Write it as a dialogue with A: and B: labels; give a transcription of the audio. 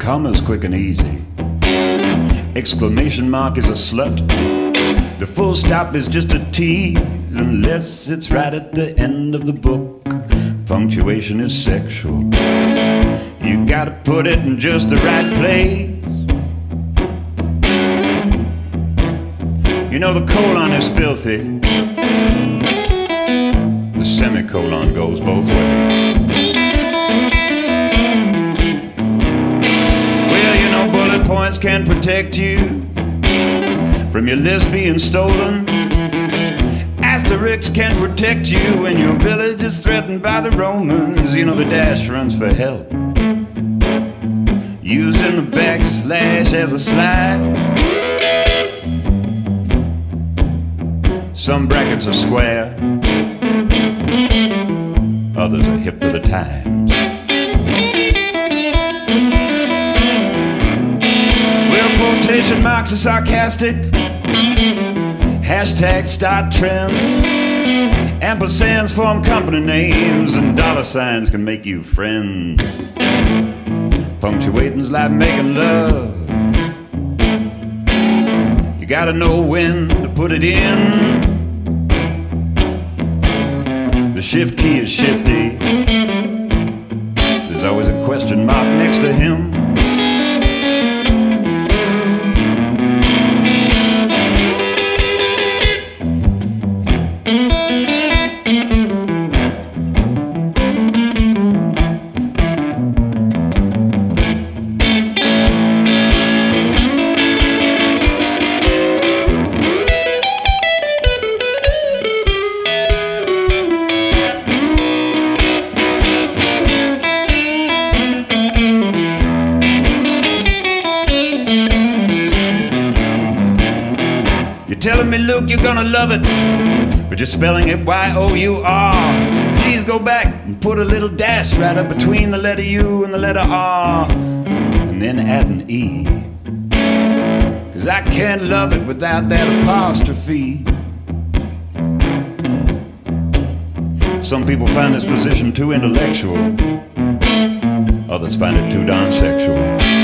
A: comma's quick and easy. Exclamation mark is a slut. The full stop is just a tease, unless it's right at the end of the book. Punctuation is sexual. You gotta put it in just the right place. You know the colon is filthy. The semicolon goes both ways. Points can protect you from your lesbian stolen. Asterix can protect you when your village is threatened by the Romans. You know the dash runs for help. Using the backslash as a slide. Some brackets are square, others are hip to the times. Quotation marks are sarcastic. Hashtags start trends. Ampersands form company names, and dollar signs can make you friends. Punctuating's like making love. You gotta know when to put it in. The shift key is shifty. There's always a question mark next to him. Telling me, Luke, you're gonna love it, but you're spelling it Y O U R. Please go back and put a little dash right up between the letter U and the letter R, and then add an E. Cause I can't love it without that apostrophe. Some people find this position too intellectual, others find it too darn sexual.